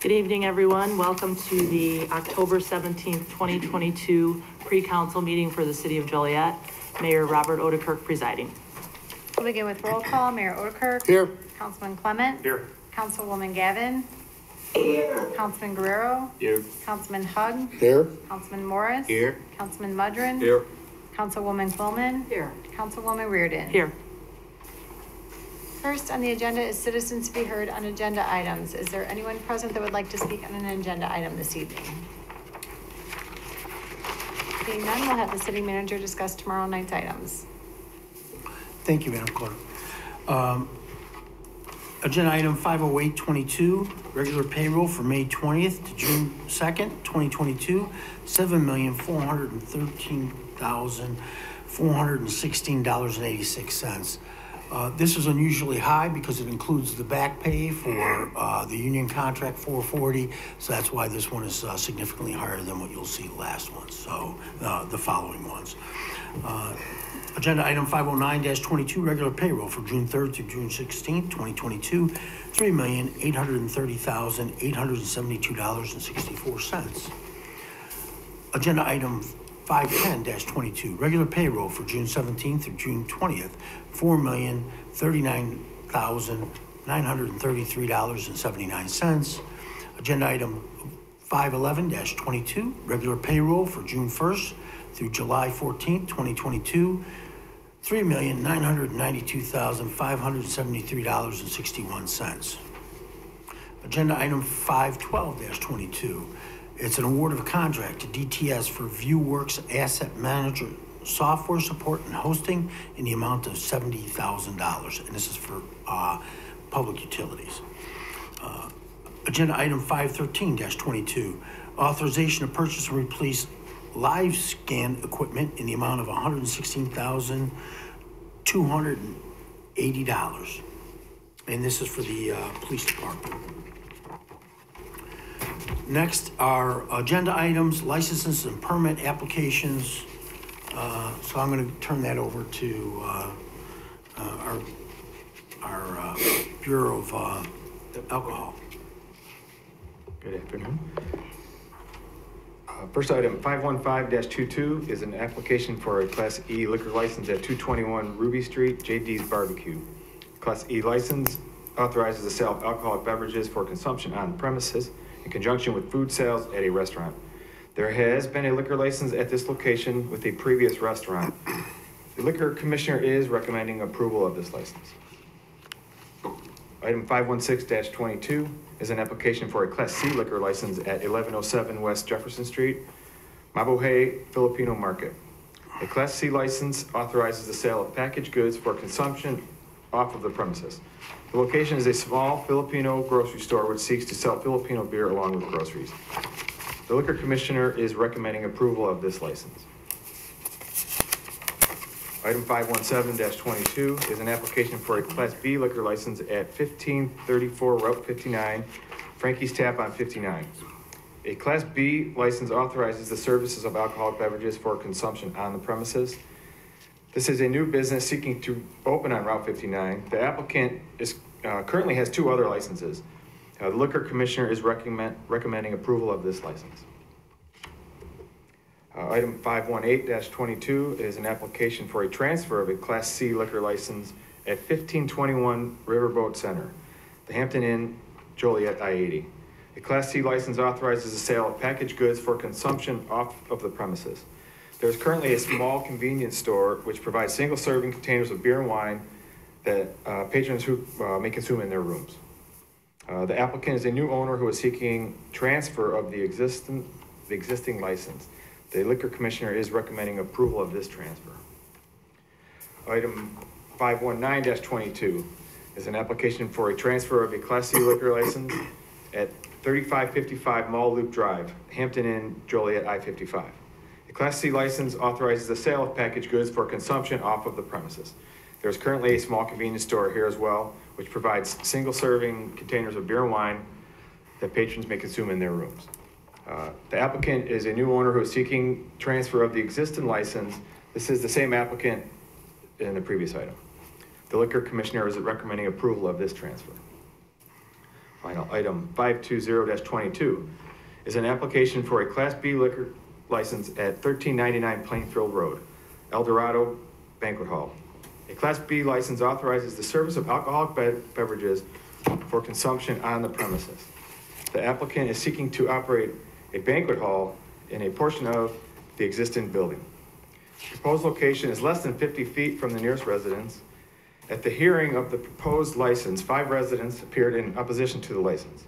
Good evening, everyone. Welcome to the October 17th, 2022 pre-council meeting for the city of Joliet. Mayor Robert O'Dekirk presiding. We'll begin with roll call. Mayor O'Dekirk. Here. Councilman Clement. Here. Councilwoman Gavin. Here. Councilman Guerrero. Here. Councilman Hug. Here. Councilman Morris. Here. Councilman Mudron. Here. Councilwoman Quillman. Here. Councilwoman Reardon. Here. First on the agenda is citizens to be heard on agenda items. Is there anyone present that would like to speak on an agenda item this evening? Seeing none, we'll have the city manager discuss tomorrow night's items. Thank you, Madam Clerk. Um, Agenda item 50822, regular payroll for May 20th to June 2nd, 2022, $7,413,416.86. Uh, This is unusually high because it includes the back pay for uh, the union contract 440, so that's why this one is uh, significantly higher than what you'll see last one, so uh, the following ones. Uh, Agenda item 509-22, regular payroll for June 3rd through June 16th, 2022, $3,830,872.64. Agenda item 510-22, regular payroll for June 17th through June 20th, $4,039,933.79. Agenda item 511-22, regular payroll for June 1st through July 14th, 2022, $3,992,573.61. Agenda item 512-22, it's an award of contract to DTS for VUEWorks Asset Manager software support and hosting in the amount of $70,000, and this is for uh, public utilities. Uh, Agenda item 513-22, authorization to purchase and replace live scan equipment in the amount of $116,280. And this is for the uh, police department. Next are agenda items, licenses and permit applications. Uh, So I'm going to turn that over to uh, uh, our our uh, Bureau of uh, Alcohol. Good afternoon. Uh, First item, 515-22 is an application for a Class E liquor license at 221 Ruby Street, JD's Barbecue. Class E license authorizes the sale of alcoholic beverages for consumption on premises in conjunction with food sales at a restaurant. There has been a liquor license at this location with a previous restaurant. The liquor commissioner is recommending approval of this license. Item 516-22 is an application for a Class C liquor license at 1107 West Jefferson Street, Mabuhay Filipino Market. A Class C license authorizes the sale of packaged goods for consumption off of the premises. The location is a small Filipino grocery store which seeks to sell Filipino beer along with groceries. The liquor commissioner is recommending approval of this license. Item 517-22 is an application for a Class B liquor license at 1534 Route 59, Frankie's Tap on 59. A Class B license authorizes the services of alcoholic beverages for consumption on the premises. This is a new business seeking to open on Route 59. The applicant is, uh, currently has two other licenses. Uh, The liquor commissioner is recommend, recommending approval of this license. Uh, Item 518-22 is an application for a transfer of a Class C liquor license at 1521 Riverboat Center, the Hampton Inn, Joliet, I-80. A Class C license authorizes the sale of packaged goods for consumption off of the premises. There is currently a small convenience store which provides single-serving containers of beer and wine that uh, patrons who uh, may consume in their rooms. Uh, The applicant is a new owner who is seeking transfer of the existing, the existing license. The liquor commissioner is recommending approval of this transfer. Item 519-22 is an application for a transfer of a Class C liquor license at 3555 Mall Loop Drive, Hampton Inn, Joliet, I-55. A Class C license authorizes the sale of packaged goods for consumption off of the premises. There is currently a small convenience store here as well, which provides single-serving containers of beer and wine that patrons may consume in their rooms. Uh, The applicant is a new owner who is seeking transfer of the existing license. This is the same applicant in the previous item. The liquor commissioner is recommending approval of this transfer. Final item 520-22 is an application for a Class B liquor license at thirteen ninety-nine Plainfield Road, El Dorado Banquet Hall. A Class B license authorizes the service of alcoholic be- beverages for consumption on the premises. The applicant is seeking to operate a banquet hall in a portion of the existing building. The proposed location is less than 50 feet from the nearest residence. At the hearing of the proposed license, five residents appeared in opposition to the license.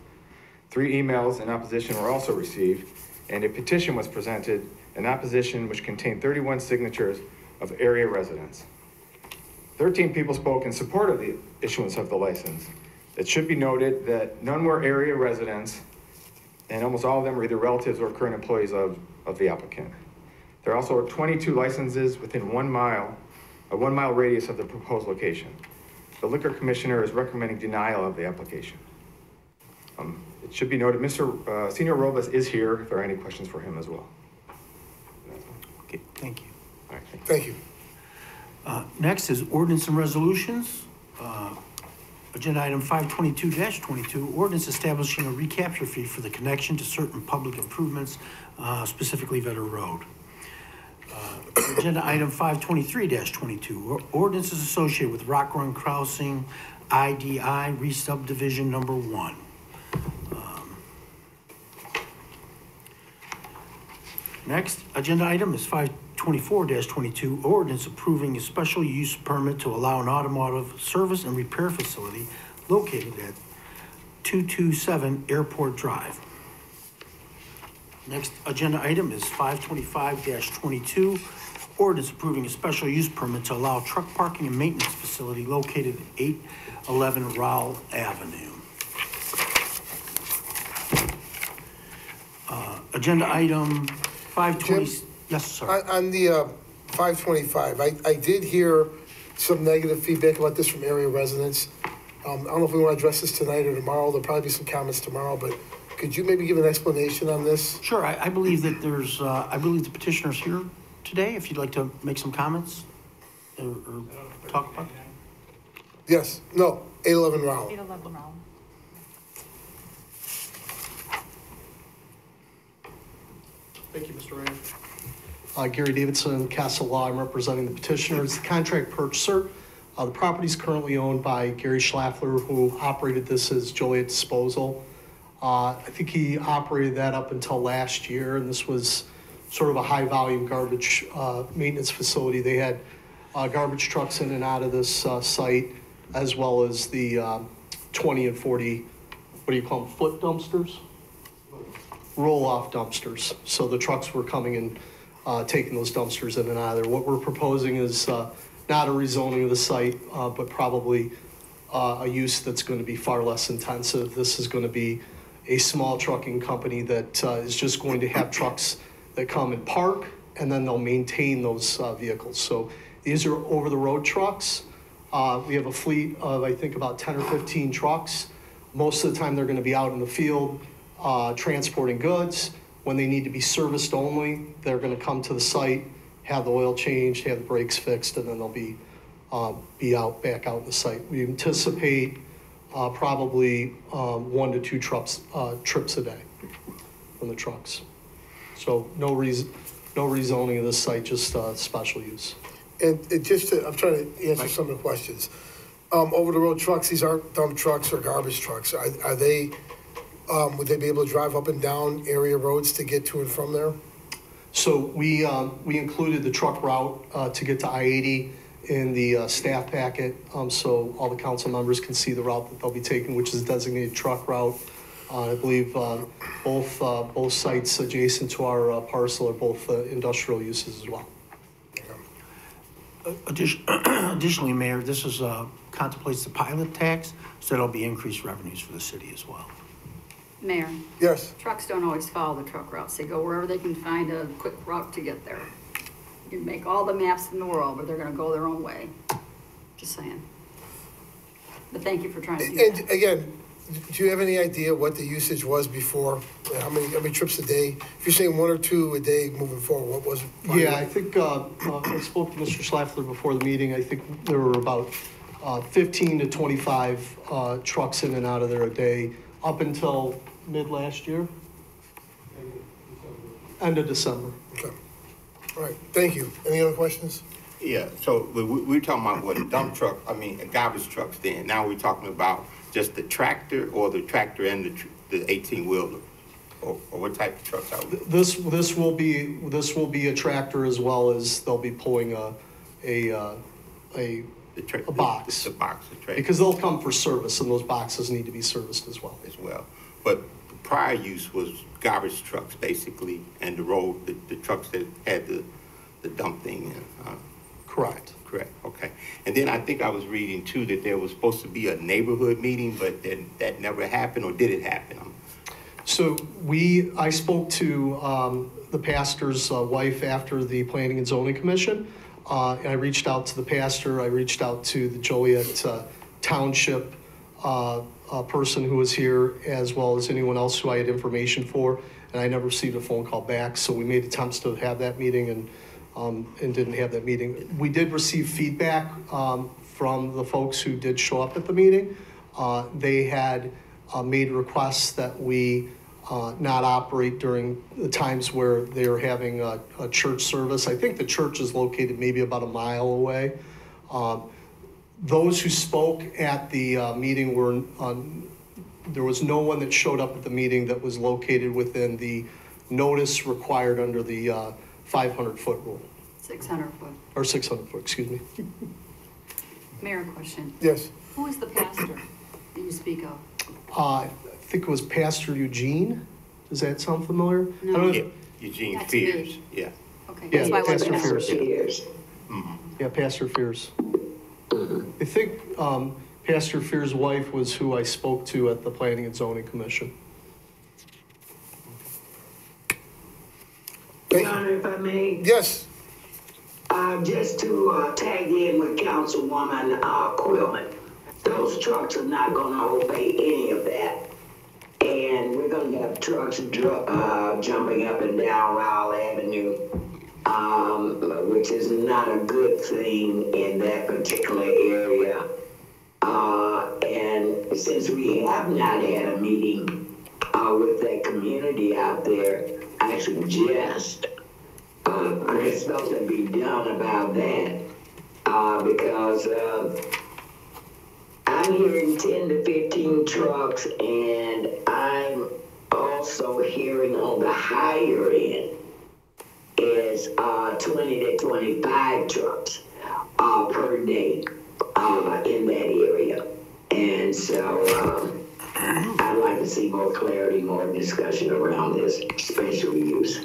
Three emails in opposition were also received, and a petition was presented in opposition which contained 31 signatures of area residents. 13 people spoke in support of the issuance of the license. It should be noted that none were area residents, and almost all of them were either relatives or current employees of, of the applicant. There are also are 22 licenses within one mile, a one-mile radius of the proposed location. The liquor commissioner is recommending denial of the application. Um, It should be noted, Mr. uh, Senior Robles is here, if there are any questions for him as well. Okay, thank you. All right, thank you. Thank you. Uh, Next is ordinance and resolutions. Uh, Agenda item 522-22, ordinance establishing a recapture fee for the connection to certain public improvements, uh, specifically Vetter Road. Uh, Agenda item five twenty-three twenty-two, ordinances associated with Rock Run Crossing, IDI re-subdivision number one. Um, Next, agenda item is five twenty-four twenty-two, ordinance approving a special use permit to allow an automotive service and repair facility located at two-two-seven Airport Drive. Next agenda item is five twenty-five twenty-two, ordinance approving a special use permit to allow truck parking and maintenance facility located at eight eleven Rowell Avenue. Uh, Agenda item five twenty, Jim? yes, sir. On, on the, uh, five twenty-five, I, I did hear some negative feedback about this from area residents. Um, I don't know if we want to address this tonight or tomorrow, there'll probably be some comments tomorrow, but could you maybe give an explanation on this? Sure, I, I believe that there's, uh, I believe the petitioner's here today, if you'd like to make some comments or, or talk about. it. Yes, no, eight eleven Rowell. 811 Rowell. Thank you, Mr. Mayor. Uh, Gary Davidson, Castle Law, I'm representing the petitioner petitioners, the contract purchaser. Uh, The property is currently owned by Gary Schlafler, who operated this as Joliet Disposal. Uh, I think he operated that up until last year, and this was sort of a high-volume garbage uh, maintenance facility. They had uh, garbage trucks in and out of this uh, site, as well as the um, 20 and 40, what do you call them, foot dumpsters? Roll-off dumpsters. So the trucks were coming and uh, taking those dumpsters in and out of there. What we're proposing is uh, not a rezoning of the site, uh, but probably uh, a use that's going to be far less intensive. This is going to be a small trucking company that uh, is just going to have trucks that come and park, and then they'll maintain those uh, vehicles. So these are over-the-road trucks. Uh, We have a fleet of, I think, about 10 or 15 trucks. Most of the time, they're going to be out in the field uh, transporting goods. When they need to be serviced only, they're going to come to the site, have the oil changed, have the brakes fixed, and then they'll be, uh, be out, back out in the site. We anticipate uh, probably um, one to two trucks, uh, trips a day from the trucks. So no reason, no rezoning of this site, just uh, special use. And it just, to- I'm trying to answer some of the questions. Um, over-the-road trucks, these aren't dump trucks or garbage trucks. Are, are they, um, would they be able to drive up and down area roads to get to and from there? So we, um, we included the truck route uh, to get to I-80 in the uh, staff packet, um, so all the council members can see the route that they'll be taking, which is a designated truck route. Uh, I believe uh, both, uh, both sites adjacent to our uh, parcel are both uh, industrial uses as well. Additionally, Mayor, this is, uh, contemplates the pilot tax, so there'll be increased revenues for the city as well. Mayor, Yes, trucks don't always follow the truck routes. They go wherever they can find a quick route to get there. You can make all the maps in the world, but they're gonna go their own way. Just saying. But thank you for trying to do and that. again, do you have any idea what the usage was before? How many, how many trips a day? If you're saying one or two a day moving forward, what was it? Yeah, I think, uh, uh, I spoke to Mr. Schlaffler before the meeting, I think there were about uh, 15 to 25 uh, trucks in and out of there a day. up until mid last year. End of December. Okay. All right, thank you. Any other questions? Yeah, so we, we- we're talking about what, a dump truck, I mean, a garbage trucks then. Now we're talking about just the tractor or the tractor and the, the eighteen wheeler? Or, or what type of trucks are we? This, this will be, this will be a tractor as well as they'll be pulling a, a, uh, a, The tra- A box. The box, the tractor because they'll come for service and those boxes need to be serviced as well. as well. But the prior use was garbage trucks basically, and the road, the, the trucks that had the, the dump thing in, uh, Correct. correct, okay. And then I think I was reading too that there was supposed to be a neighborhood meeting, but then that never happened, or did it happen? So we, I spoke to um, the pastor's uh, wife after the Planning and Zoning Commission. Uh, and I reached out to the pastor, I reached out to the Joliet uh, Township uh, person who was here, as well as anyone else who I had information for, and I never received a phone call back. So we made attempts to have that meeting and, um, and didn't have that meeting. We did receive feedback um, from the folks who did show up at the meeting. Uh, They had uh, made requests that we uh, not operate during the times where they're having a, a church service. I think the church is located maybe about a mile away. Um, Those who spoke at the uh, meeting were, um, there was no one that showed up at the meeting that was located within the notice required under the 500-foot rule, Six hundred foot. or 600-foot, excuse me. Mayor, question. Yes. Who is the pastor that you speak of? Uh, I think it was Pastor Eugene. Does that sound familiar? I don't know if- Yeah, Eugene That's me. Fears, yeah. Okay, Yeah, that's why I wanted to Pastor know. Fears. Yeah, Pastor Fears. I think um, Pastor Fears' wife was who I spoke to at the Planning and Zoning Commission. Thank Your you. Honor, if I may, Yes, uh, just to uh, tag in with Councilwoman uh, Quillman, those trucks are not gonna obey any of that. And we're gonna have trucks dr- uh, jumping up and down Rowell Avenue, um, which is not a good thing in that particular area. Uh, and since we have not had a meeting uh, with that community out there, I suggest uh, there's something to be done about that. Uh, because uh, I'm hearing 10 to 15 trucks, and I'm also hearing on the higher end is uh, 20 to 25 trucks uh, per day uh, in that area. And so um, I'd like to see more clarity, more discussion around this special use.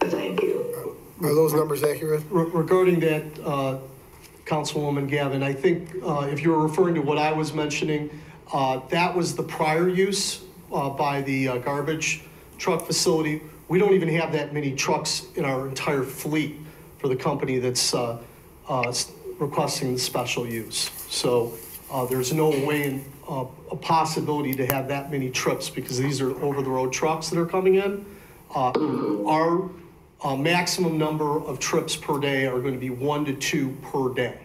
Thank you. are those numbers accurate? Re- Regarding that, uh, Councilwoman Gavin, I think uh, if you're referring to what I was mentioning, uh, that was the prior use uh, by the uh, garbage truck facility. We don't even have that many trucks in our entire fleet for the company that's uh, uh, requesting special use. So uh, there's no way, uh, a possibility to have that many trips because these are over-the-road trucks that are coming in. Uh, Our uh, maximum number of trips per day are going to be one to two per day.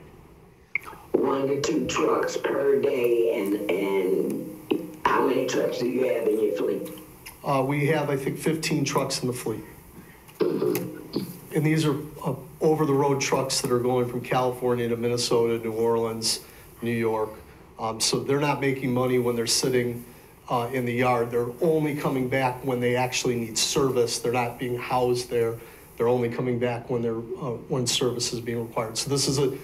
One to two trucks per day, and, and how many trucks do you have in your fleet? Uh, We have, I think, 15 trucks in the fleet. And these are uh, over-the-road trucks that are going from California to Minnesota, New Orleans, New York. Um, So they're not making money when they're sitting uh, in the yard. They're only coming back when they actually need service. They're not being housed there. They're only coming back when they're, uh, when service is being required. So this is a,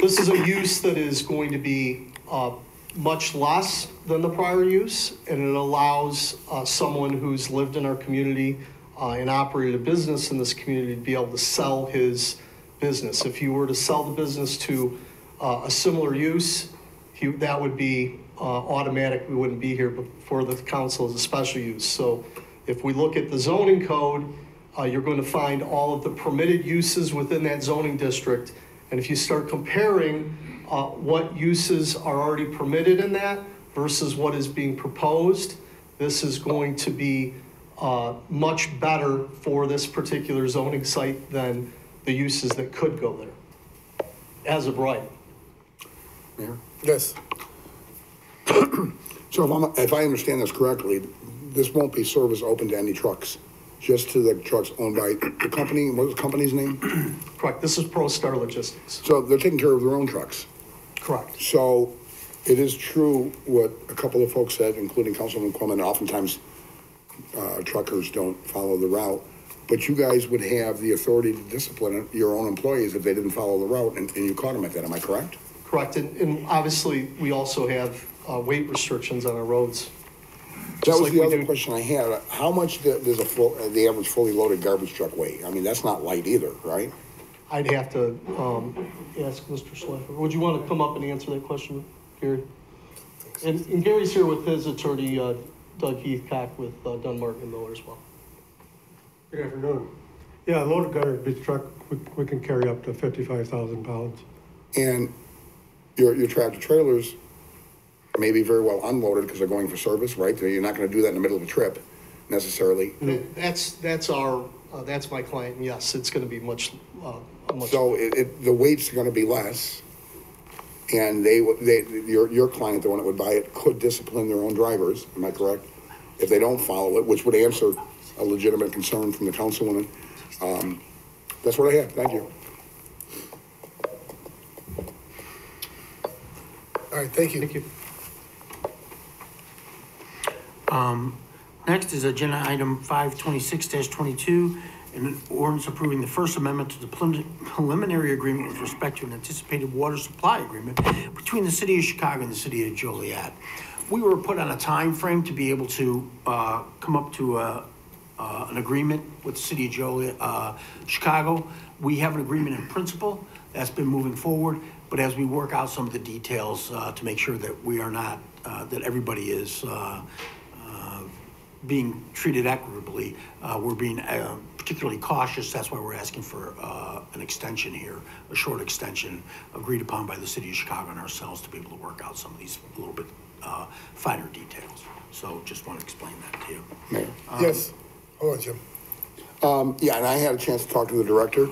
this is a use that is going to be uh, much less than the prior use, and it allows uh, someone who's lived in our community uh, and operated a business in this community to be able to sell his business. If you were to sell the business to uh, a similar use, he- that would be uh, automatic, we wouldn't be here before the council as a special use. So if we look at the zoning code, uh, you're going to find all of the permitted uses within that zoning district. And if you start comparing uh, what uses are already permitted in that versus what is being proposed, this is going to be uh, much better for this particular zoning site than the uses that could go there, as of right. Yes. So if I'm, if I understand this correctly, this won't be service open to any trucks, just to the trucks owned by the company, what was the company's name? Correct, this is ProStar Logistics. So they're taking care of their own trucks. Correct. So it is true what a couple of folks said, including Councilman Quillman, oftentimes uh, truckers don't follow the route. But you guys would have the authority to discipline your own employees if they didn't follow the route and, and you caught them at that, am I correct? Correct, and, and obviously, we also have uh, weight restrictions on our roads. That was like the other do- question I had. How much does a full, the average fully loaded garbage truck weigh? I mean, that's not light either, right? I'd have to um, ask Mr. Schleifer. Would you want to come up and answer that question, Gary? And and Gary's here with his attorney, uh, Doug Heathcock, with uh, Dunn Martin and Miller as well. Good afternoon. Yeah, a loaded garbage truck, we, we can carry up to fifty-five thousand pounds. And your, your tractor trailers may be very well unloaded because they're going for service, right? You're not gonna do that in the middle of a trip necessarily. That- That's, that's our, uh, that's my client, and yes, it's going to be much, uh, much. So it, it, the weight's gonna be less. And they, would- they, your, your client, the one that would buy it, could discipline their own drivers, am I correct? If they don't follow it, which would answer a legitimate concern from the councilwoman. Um, That's what I have, thank you. All right, thank you. Thank you. Next is agenda item 526-22, an ordinance approving the First Amendment to the preliminary agreement with respect to an anticipated water supply agreement between the city of Chicago and the city of Joliet. We were put on a time frame to be able to, uh, come up to a, uh, an agreement with the city of Joliet, uh, Chicago. We have an agreement in principle that's been moving forward, but as we work out some of the details, uh, to make sure that we are not, uh, that everybody is, uh, uh, being treated equitably. Uh, We're being uh, particularly cautious, that's why we're asking for uh, an extension here, a short extension agreed upon by the city of Chicago and ourselves to be able to work out some of these a little bit uh, finer details. So just want to explain that to you. Mayor? Yes, Hello, Jim. Um, yeah, and I had a chance to talk to the director,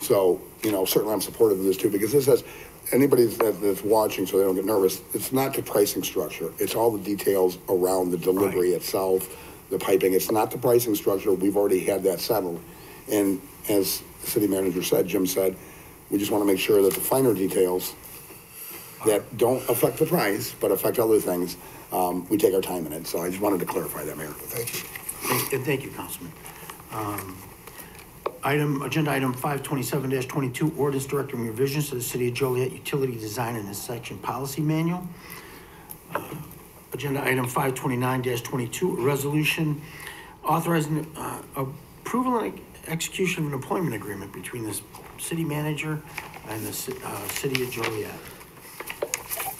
so, you know, certainly I'm supportive of this too, because this has, anybody that's watching, so they don't get nervous, it's not the pricing structure, it's all the details around the delivery Right. itself, the piping, it's not the pricing structure, we've already had that settled. And as the city manager said, Jim said, we just want to make sure that the finer details that don't affect the price, but affect other things, um, we take our time in it, so I just wanted to clarify that, Mayor. Thank you. Thank- And thank you, Councilman. Um, Item, agenda item five twenty-seven twenty-two, ordinance directing revisions to the city of Joliet Utility Design and Inspection Policy Manual. Uh, Agenda item 529-22, a resolution authorizing uh, approval and execution of an employment agreement between the city manager and the uh, city of Joliet.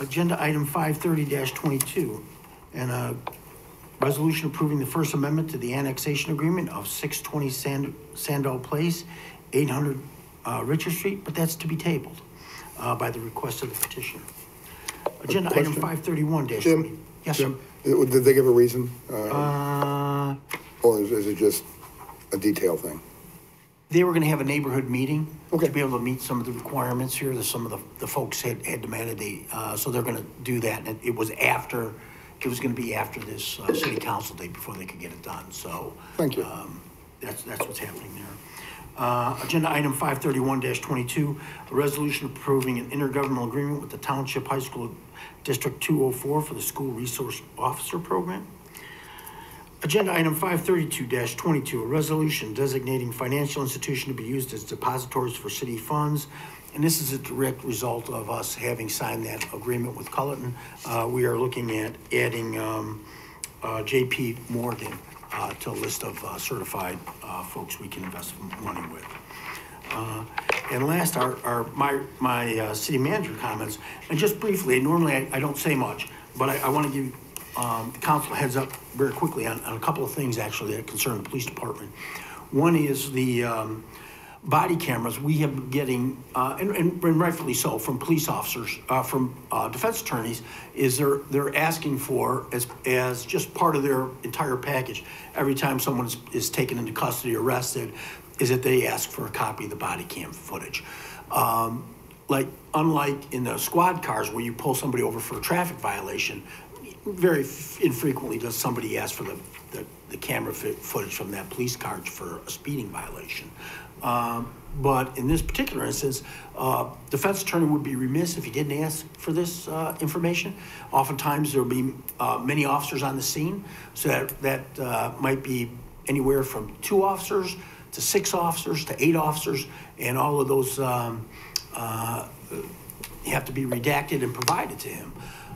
Agenda item 530-22, and a resolution approving the First Amendment to the annexation agreement of 620 Sand Sandal Place, 800 uh, Richard Street, but that's to be tabled uh, by the request of the petitioner. Agenda item 531-22. Yes, sir. Uh, Did they give a reason, uh, Uh, or is is it just a detail thing? they were gonna have a neighborhood meeting Okay. to be able to meet some of the requirements here, that some of the, the folks had, had demanded they, uh, so they're gonna do that, and it- it was after, it was gonna be after this, uh, city council day before they could get it done, so. Thank you. um, That's, that's what's happening there. Uh, Agenda item 531-22, a resolution approving an intergovernmental agreement with the Township High School District two oh four for the School Resource Officer Program. Agenda item 532-22, a resolution designating financial institution to be used as depositories for city funds. And this is a direct result of us having signed that agreement with Culleton. Uh, we are looking at adding, um, uh, JP Morgan, uh, to a list of uh, certified, uh, folks we can invest money with. Uh, And last, our, our, my, my uh, city manager comments, and just briefly, normally I, I don't say much, but I, I want to give um, the council heads up very quickly on, on a couple of things actually that concern the police department. One is the um, body cameras, we have been getting, uh, and and rightfully so, from police officers, uh, from uh, defense attorneys, is they're, they're asking for, as, as just part of their entire package, every time someone is, is taken into custody, or arrested, is that they ask for a copy of the body cam footage. Um, Like, unlike in the squad cars where you pull somebody over for a traffic violation, very infrequently does somebody ask for the, the, the camera footage from that police car for a speeding violation. Um, But in this particular instance, uh, defense attorney would be remiss if he didn't ask for this uh, information. Oftentimes, there'll be uh, many officers on the scene, so that, that uh, might be anywhere from two officers to six officers to eight officers, and all of those um, uh, have to be redacted and provided to him.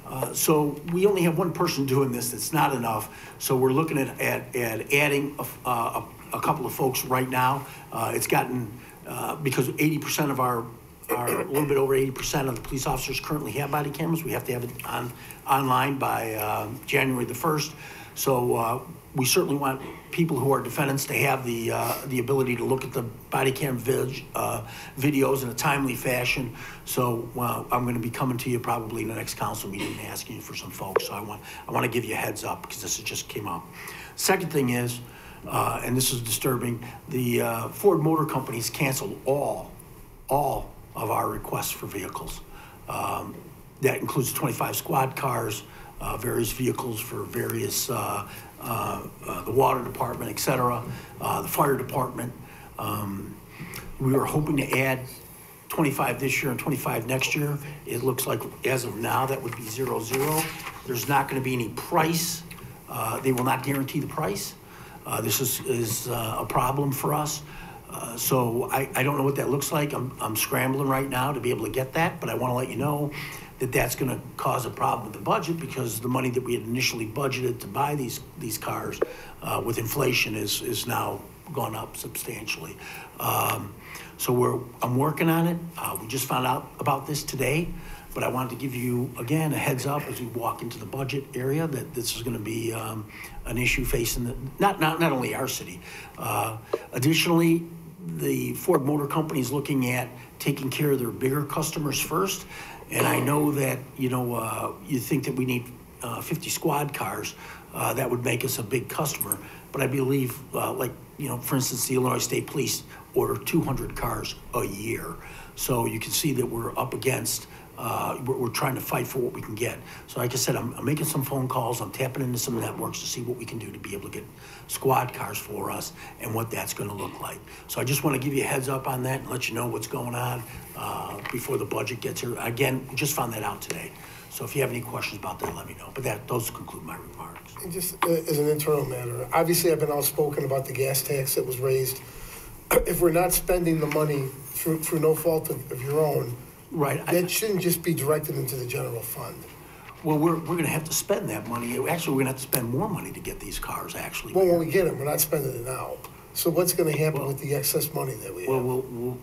Uh, So we only have one person doing this, that's not enough. So we're looking at, at, at adding a, a, a couple of folks right now. Uh, It's gotten, uh, because eighty percent of our, our, a little bit over eighty percent of the police officers currently have body cameras. We have to have it on, online by uh, January the first. So uh, we certainly want people who are defendants to have the, uh, the ability to look at the body cam vid, uh, videos in a timely fashion. So, uh, I'm gonna be coming to you probably in the next council meeting asking for some folks. So I want, I wanna give you a heads up because this just came up. Second thing is, uh, and this is disturbing, the, uh, Ford Motor Company's canceled all, all of our requests for vehicles. Um, That includes 25 squad cars, uh, various vehicles for various, uh, uh, uh, the water department, et cetera, the fire department. Um, We were hoping to add 25 this year and 25 next year. It looks like, as of now, that would be zero, zero. There's not going to be any price. uh, They will not guarantee the price. Uh, This is, is uh, a problem for us. Uh, So I, I don't know what that looks like. I'm, I'm scrambling right now to be able to get that, but I want to let you know that that's going to cause a problem with the budget because the money that we had initially budgeted to buy these, these cars uh, with inflation is, is now gone up substantially. Um, So we're, I'm working on it. Uh, We just found out about this today, but I wanted to give you, again, a heads up as we walk into the budget area that this is going to be um, an issue facing, the not, not, not only our city. Uh, Additionally, the Ford Motor Company is looking at taking care of their bigger customers first. And I know that, you know, uh, you think that we need uh, 50 squad cars, uh, that would make us a big customer. But I believe, uh, like, you know, for instance, the Illinois State Police order 200 cars a year. So you can see that we're up against, uh, we're, we're trying to fight for what we can get. So like I said, I'm, I'm making some phone calls, I'm tapping into some networks to see what we can do to be able to get squad cars for us and what that's gonna look like. So I just wanna give you a heads up on that and let you know what's going on, uh, before the budget gets here. Again, we just found that out today. So if you have any questions about that, let me know. But that, those conclude my remarks. And just uh, as an internal matter, obviously I've been outspoken about the gas tax that was raised. If we're not spending the money through, through no fault of, of your own, Right, that shouldn't just be directed into the general fund. well, we're, we're gonna have to spend that money. Actually, we're gonna have to spend more money to get these cars, actually. Well, when we get them, we're not spending it now. So what's gonna happen with the excess money that we Well, have? we'll, we'll,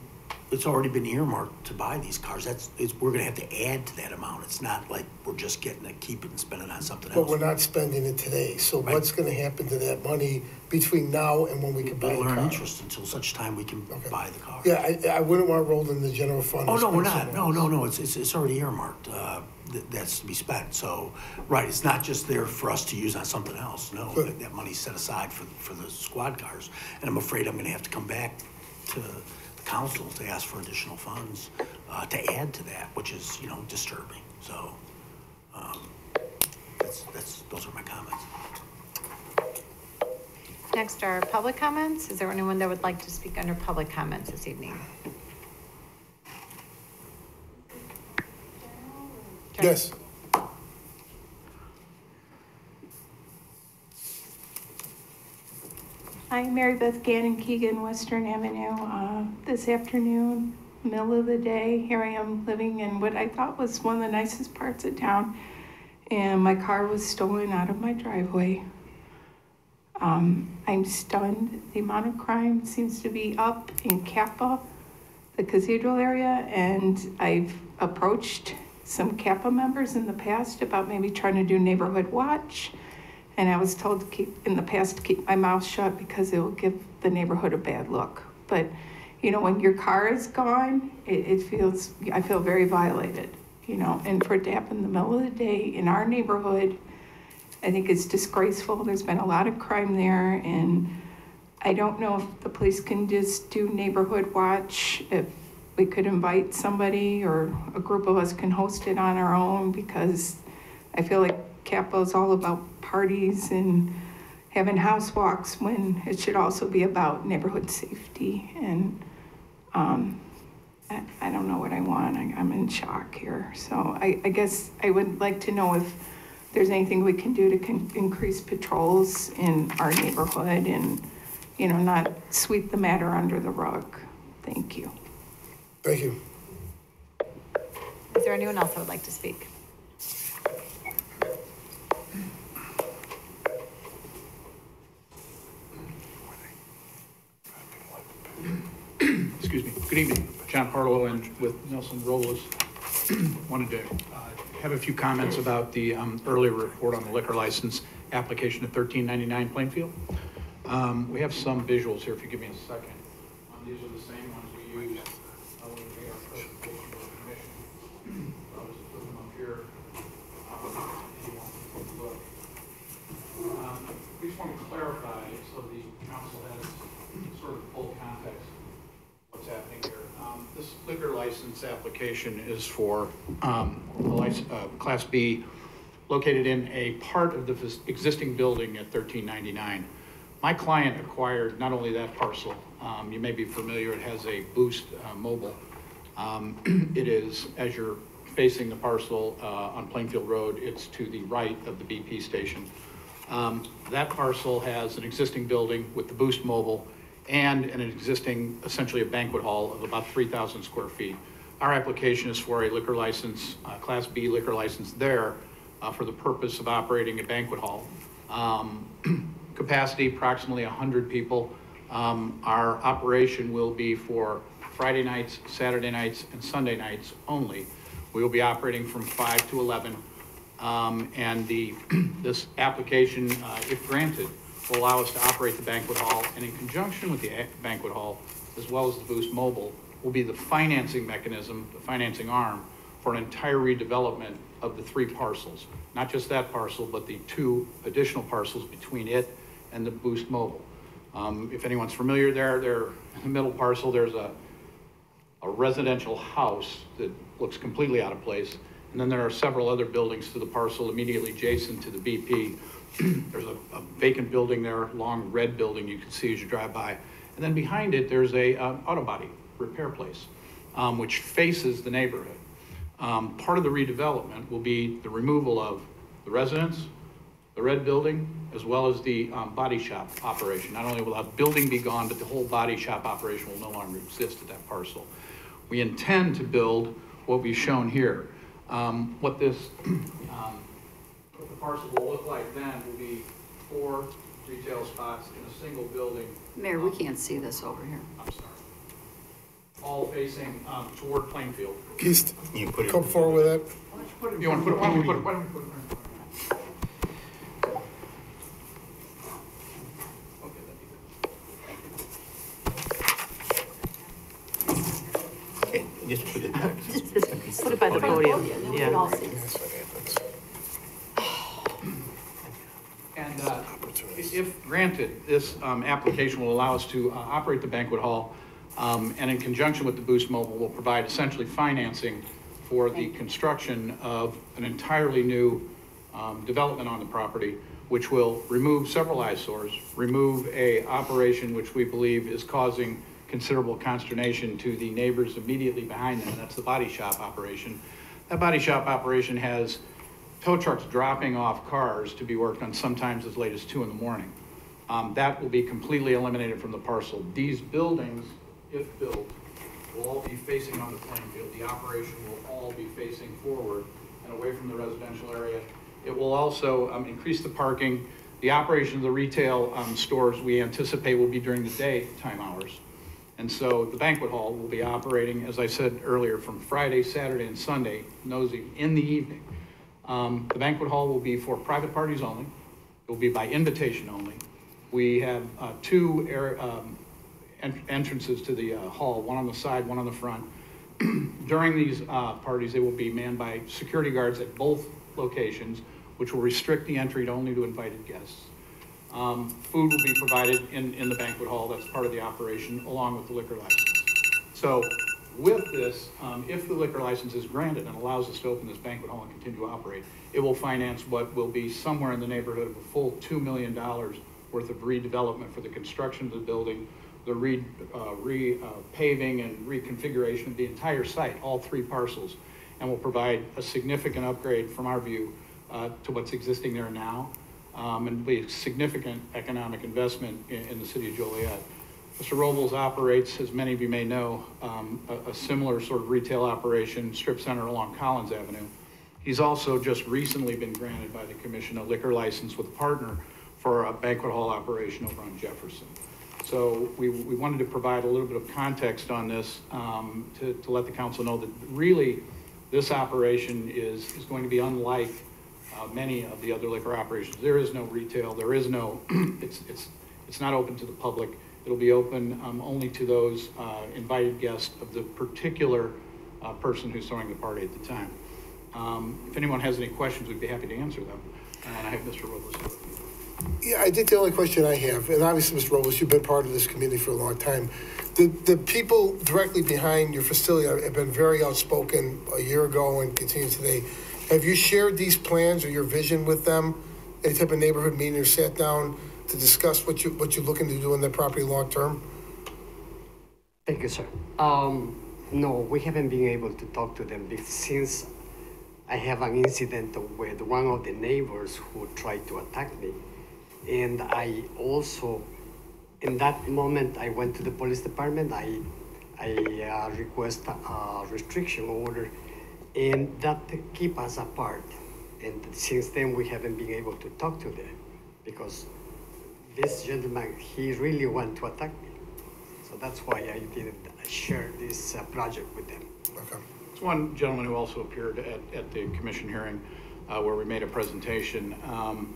it's already been earmarked to buy these cars. That's, it's, we're gonna have to add to that amount. It's not like we're just getting to keep it and spend it on something else. But we're not spending it today. So Right. what's gonna happen to that money between now and when we can buy We'll earn car? interest until such time we can Okay. buy the car. Yeah, I, I wouldn't want it rolled in the general fund. Oh, no, we're not. No, no, no, it's, it's, it's already earmarked, uh, that, that's to be spent. So, right, it's not just there for us to use on something else. No, Good. that, that money's set aside for, for the squad cars. And I'm afraid I'm gonna have to come back to the council to ask for additional funds, uh, to add to that, which is, you know, disturbing. So, um, that's, that's, those are my comments. Next are public comments. Is there anyone that would like to speak under public comments this evening? Yes, Hi, Mary Beth Gannon Keegan, Western Avenue. Uh, This afternoon, middle of the day, here I am living in what I thought was one of the nicest parts of town. And my car was stolen out of my driveway. Um, I'm stunned. The amount of crime seems to be up in CAPA, the cathedral area, and I've approached some CAPA members in the past about maybe trying to do neighborhood watch. And I was told to keep, in the past, to keep my mouth shut because it will give the neighborhood a bad look. But, you know, when your car is gone, it, it feels, I feel very violated, you know? And for it to happen in the middle of the day in our neighborhood, I think it's disgraceful. There's been a lot of crime there and I don't know if the police can just do neighborhood watch, if we could invite somebody or a group of us can host it on our own because I feel like Capital's all about parties and having house walks when it should also be about neighborhood safety. And um, I, I don't know what I want. I, I'm in shock here. So I, I guess I would like to know if there's anything we can do to con- increase patrols in our neighborhood and, you know, not sweep the matter under the rug. Thank you. Thank you. Is there anyone else that would like to speak? Excuse me. Good evening. John Harlow and with Nelson Robles. Wanted to uh, have a few comments about the um, earlier report on the liquor license application at 1399 Plainfield. Um, We have some visuals here, if you give me a second. Um, These are the same ones we used uh, when we made our presentation to the commission. I'll just put them up here. Um, if you want to take a look. Um, We just want to clarify, so the council has sort of full context what's happening here. Um, This liquor license application is for um, a lic- uh, Class B located in a part of the existing building at 1399. My client acquired not only that parcel, um, you may be familiar, it has a Boost uh, Mobile. Um, It is, as you're facing the parcel uh, on Plainfield Road, it's to the right of the BP station. Um, That parcel has an existing building with the Boost Mobile and an existing, essentially a banquet hall of about 3,000 square feet. Our application is for a liquor license, uh, Class B liquor license there uh, for the purpose of operating a banquet hall. Um, Capacity approximately 100 people. Um, Our operation will be for Friday nights, Saturday nights, and Sunday nights only. We will be operating from 5 to 11. Um, And the, this application, uh, if granted, will allow us to operate the banquet hall, and in conjunction with the banquet hall, as well as the Boost Mobile, will be the financing mechanism, the financing arm for an entire redevelopment of the three parcels. Not just that parcel, but the two additional parcels between it and the Boost Mobile. Um, If anyone's familiar there, there, in the middle parcel, there's a, a residential house that looks completely out of place. And then there are several other buildings to the parcel immediately adjacent to the BP. There's a a vacant building there, long red building you can see as you drive by. And then behind it, there's a um, auto body repair place, um, which faces the neighborhood. Um, Part of the redevelopment will be the removal of the residence, the red building, as well as the um, body shop operation. Not only will that building be gone, but the whole body shop operation will no longer exist at that parcel. We intend to build what we've shown here. Um, What this, um, what the parcel will look like then will be four retail spots in a single building. Mayor, we can't see this over here. I'm sorry. All facing um, toward Plainfield. Keith, You put it. come forward with that. You want to put it, why don't we put it, why don't we put it? Okay, that'd be good. Okay, Just put it back. Put it by the podium, Then we can all yeah. And uh, if granted, this um, application will allow us to uh, operate the banquet hall, um, and in conjunction with the Boost Mobile, will provide essentially financing for the construction of an entirely new um, development on the property, which will remove several eyesores, remove a operation which we believe is causing considerable consternation to the neighbors immediately behind them, that's the body shop operation. That body shop operation has tow trucks dropping off cars to be worked on sometimes as late as two in the morning. Um, That will be completely eliminated from the parcel. These buildings, if built, will all be facing on the Plainfield. The operation will all be facing forward and away from the residential area. It will also um, increase the parking. The operation of the retail um, stores, we anticipate will be during the daytime hours. And so the banquet hall will be operating, as I said earlier, from Friday, Saturday, and Sunday, nosy, in the evening. Um, The banquet hall will be for private parties only. It will be by invitation only. We have uh, two air- um, en- entrances to the uh, hall, one on the side, one on the front. During these uh, parties, they will be manned by security guards at both locations, which will restrict the entry to only to invited guests. Um, Food will be provided in, in the banquet hall, that's part of the operation, along with the liquor license. So With this, um, if the liquor license is granted and allows us to open this banquet hall and continue to operate, it will finance what will be somewhere in the neighborhood of a full $2 million worth of redevelopment for the construction of the building, the re, uh, re, uh, paving and reconfiguration of the entire site, all three parcels, and will provide a significant upgrade from our view uh, to what's existing there now, um, and be a significant economic investment in, in the city of Joliet. Mr. Robles operates, as many of you may know, um, a, a similar sort of retail operation, strip center along Collins Avenue. He's also just recently been granted by the commission a liquor license with a partner for a banquet hall operation over on Jefferson. So we, we wanted to provide a little bit of context on this um, to, to let the council know that really this operation is, is going to be unlike uh, many of the other liquor operations. There is no retail, there is no, it's, it's, it's not open to the public. It'll be open um, only to those uh, invited guests of the particular uh, person who's throwing the party at the time. Um, If anyone has any questions, we'd be happy to answer them. And I have Mr. Robles. Yeah, I think the only question I have, and obviously, Mr. Robles, you've been part of this community for a long time. The, the people directly behind your facility have been very outspoken a year ago and continue today. Have you shared these plans or your vision with them? Any type of neighborhood meeting or sat down to discuss what you, what you're looking to do on that property long-term? Thank you, sir. Um, no, we haven't been able to talk to them since I have an incident with one of the neighbors who tried to attack me. And I also, in that moment, I went to the police department. I, I uh, request a restriction order, and that keep us apart. And since then, we haven't been able to talk to them because this gentleman, he really wanted to attack me. So that's why I didn't share this uh, project with them. Okay. It's one gentleman who also appeared at, at the commission hearing uh, where we made a presentation. Um,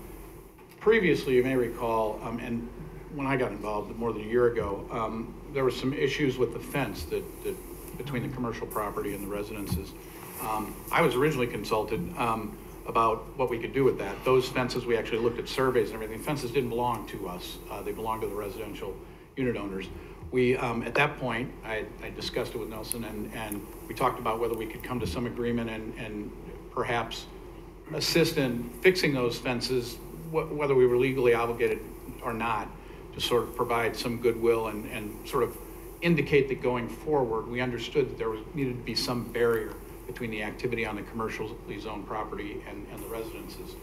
Previously, you may recall, um, and when I got involved more than a year ago, um, there were some issues with the fence that, that between the commercial property and the residences. Um, I was originally consulted um, about what we could do with that. Those fences, we actually looked at surveys and everything. Fences didn't belong to us. Uh, they belonged to the residential unit owners. We, um, at that point, I, I discussed it with Nelson and, and we talked about whether we could come to some agreement and, and perhaps assist in fixing those fences wh- whether we were legally obligated or not, to sort of provide some goodwill and, and sort of indicate that going forward, we understood that there was, needed to be some barrier between the activity on the commercially zoned property and, and the residences.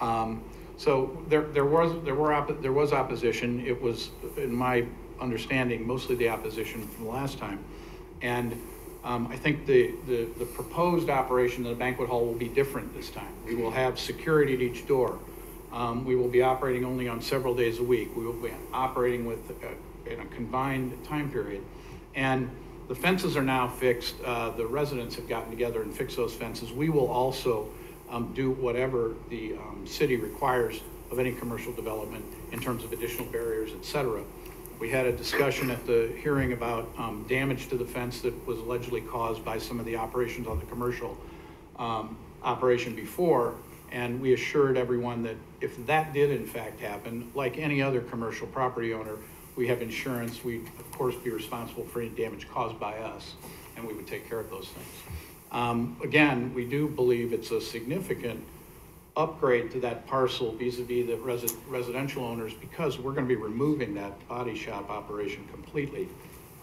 Um, so there, there was, there were, there was opposition. It was, in my understanding, mostly the opposition from the last time. And um, I think the, the, the proposed operation of the banquet hall will be different this time. We will have security at each door. Um, we will be operating only on several days a week. We will be operating with, uh, in a combined time period. And the fences are now fixed. Uh, the residents have gotten together and fixed those fences. We will also um, do whatever the um, city requires of any commercial development in terms of additional barriers, et cetera. We had a discussion at the hearing about um, damage to the fence that was allegedly caused by some of the operations on the commercial um, operation before. And we assured everyone that if that did in fact happen, like any other commercial property owner, we have insurance. We'd of course be responsible for any damage caused by us, and we would take care of those things. Um, again, we do believe it's a significant upgrade to that parcel vis-a-vis the resi- residential owners because we're going to be removing that body shop operation completely.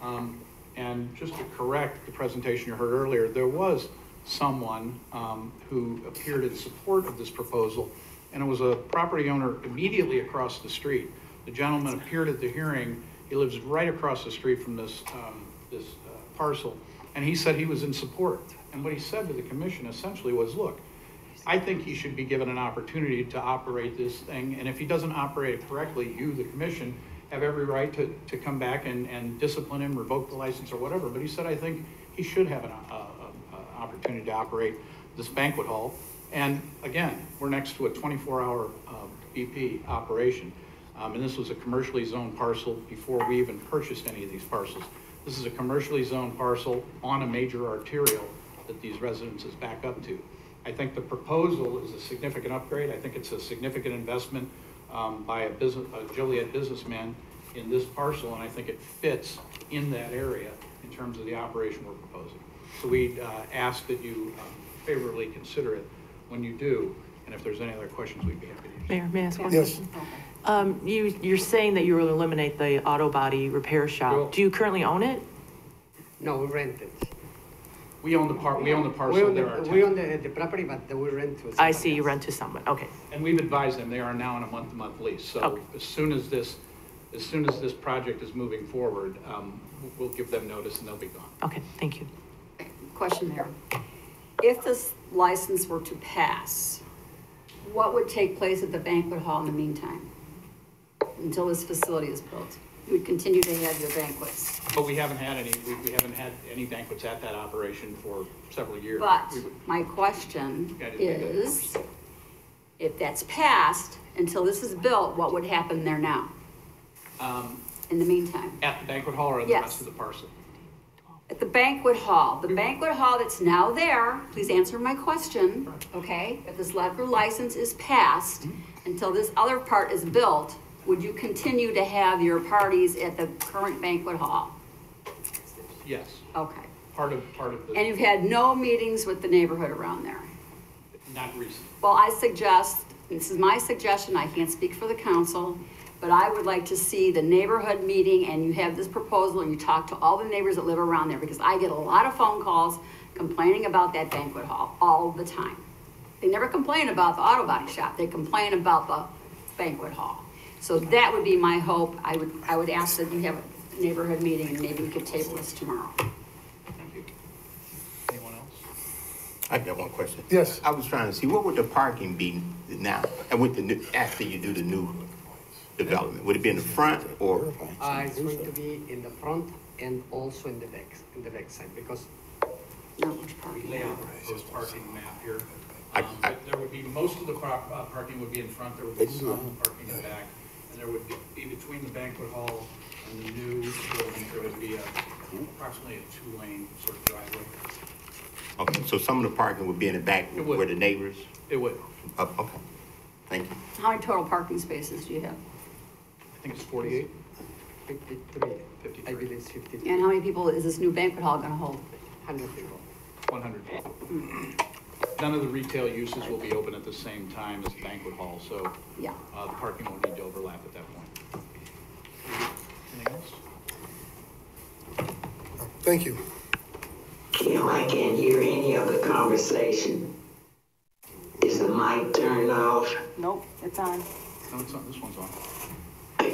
Um, and just to correct the presentation you heard earlier, there was someone um, who appeared in support of this proposal, and it was a property owner immediately across the street. The gentleman appeared at the hearing. He lives right across the street from this, um, this uh, parcel, and he said he was in support. And what he said to the commission essentially was, look, I think he should be given an opportunity to operate this thing, and if he doesn't operate it correctly, you, the commission, have every right to, to come back and, and discipline him, revoke the license or whatever. But he said, I think he should have an, uh, opportunity to operate this banquet hall. And again, we're next to a 24-hour uh, BP operation. Um, and this was a commercially zoned parcel before we even purchased any of these parcels. This is a commercially zoned parcel on a major arterial that these residences back up to. I think the proposal is a significant upgrade. I think it's a significant investment um, by a, business, a Joliet businessman in this parcel, and I think it fits in that area in terms of the operation we're proposing. So we uh, ask that you um, favorably consider it when you do, and if there's any other questions, we'd be happy to answer. Mayor, may I ask one Yes. question? Um, you, you're saying that you will eliminate the auto body repair Will. shop. Do you currently own it? No, we rent it. We own the part, we own the We parcel, own there are the, we own tenants. the, the property, but we rent to I somebody see, you else. rent to someone, okay. And we've advised them, they are now on a month-to-month lease. So Okay. as soon as this, as soon as this project is moving forward, um, we'll give them notice and they'll be gone. Okay, thank you. Question there. If this license were to pass, what would take place at the banquet hall in the meantime? Until this facility is built? You would continue to have your banquets? But we haven't had any, we, we haven't had any banquets at that operation for several years. But would- my question Yeah, I didn't think of that. is, if that's passed, until this is built, what would happen there now, Um, in the meantime? At the banquet hall or in the rest of the parcel? At the banquet hall, the banquet hall that's now there, please answer my question, okay? If this liquor license is passed, until this other part is built, would you continue to have your parties at the current banquet hall? Yes, Okay. part of, part of And you've had no meetings with the neighborhood around there? not recent. Well, I suggest, this is my suggestion, I can't speak for the council, but I would like to see the neighborhood meeting and you have this proposal and you talk to all the neighbors that live around there, because I get a lot of phone calls complaining about that banquet hall all the time. They never complain about the auto body shop, they complain about the banquet hall. So that would be my hope, I would, I would ask that you have a neighborhood meeting and maybe we could table this tomorrow. Thank you. Anyone else? I got one question. Yes. I was trying to see, what would the parking be now, and with the new, after you do the new development? Would it be in the front or, Uh, it's going to be in the front and also in the back, in the back side, because We lay out the proposed parking map here. Um, I- but There would be, most of the prop, uh, parking would be in front, there would be some parking in the back, and there would be, be between the banquet hall and the new building, there would be a, approximately a two-lane sort of driveway. okay, so some of the parking would be in the back It would. where the neighbors? It would, Oh, okay, thank you. How many total parking spaces do you have? I think it's forty-eight. fifty-three, I 53. believe it's fifty-three, And how many people is this new banquet hall gonna hold? hundred people. One hundred people. None of the retail uses will be open at the same time as the banquet hall, so Yeah. uh, the parking won't need to overlap at that point. Anything else? Thank you. Kim, I can't hear any of the conversation. Is the mic turned off? Nope, it's on. No, it's not, this one's on.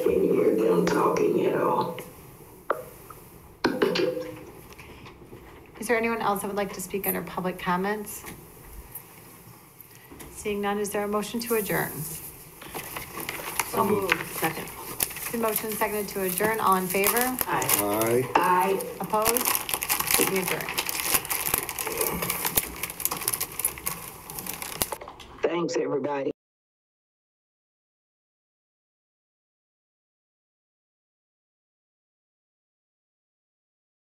I can't hear them talking at all. Is there anyone else that would like to speak under public comments? Seeing none, is there a motion to adjourn? So moved. Second. The motion seconded to adjourn, all in favor? Aye. Aye. I Opposed? We adjourn. Thanks, everybody.